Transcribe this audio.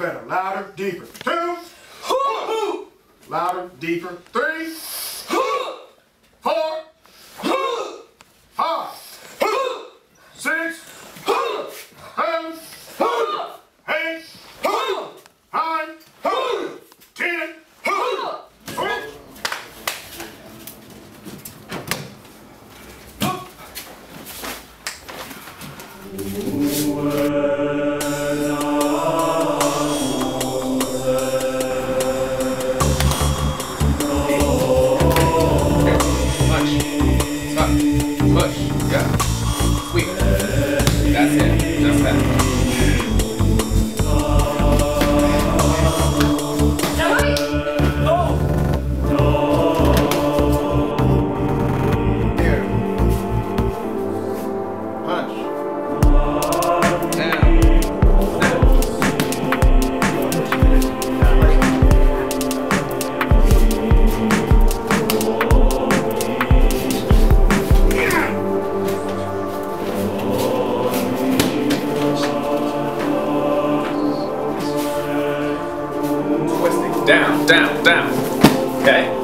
better. Louder, deeper. Two. Louder, deeper. Three. Four. Five. Six. Seven. Eight. Nine. Ten. Down, down, down. Okay?